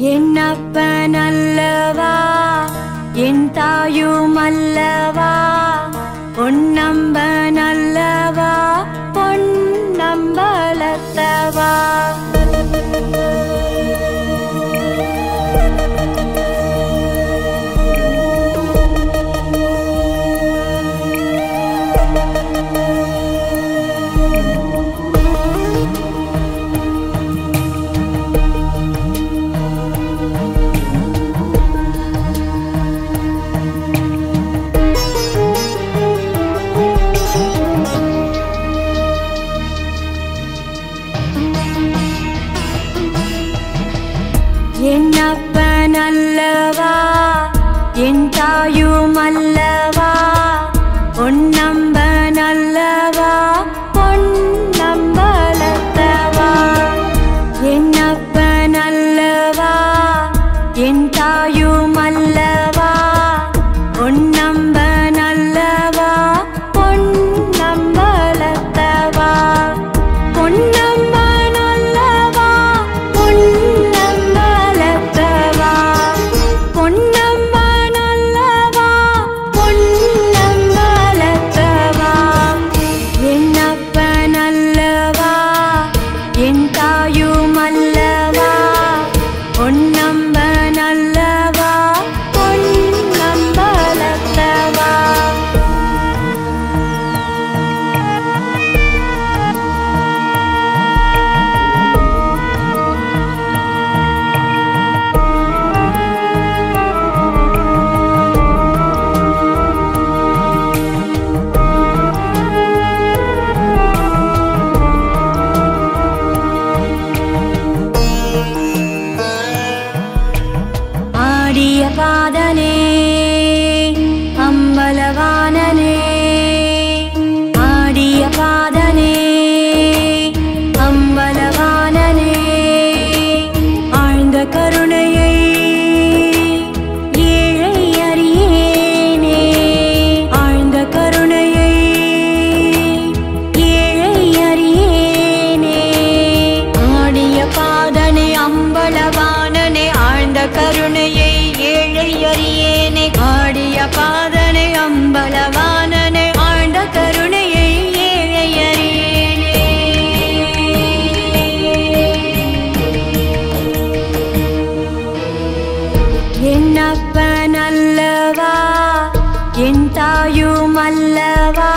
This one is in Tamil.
என்னப்பனல்லவா என் தாயும் அல்லவா? என்னப்பனல்லவா என் தாயும் அல்லவா? தாயுமல்லவா பொன்னம்பனல்லவா பொன்னம்பலத்தவா என்னப்பனல்லவா என் தாயும் அல்லவா? அம்பலவானனே ஆடிய பாதனே அம்பலவானனே ஆழ்ந்த கருணையை ஏழை அறியேனே. ஆழ்ந்த கருணையை ஏழை அறியேனே. ஆடிய அம்பலவானனே ஆழ்ந்த கருணையை ஏழை அறியேனே. ஆடிய அம்பலவானனை ஆழ்ந்த கருணையை ஏழையறியேனே என்னப்பன் என் தாயும் அல்லவா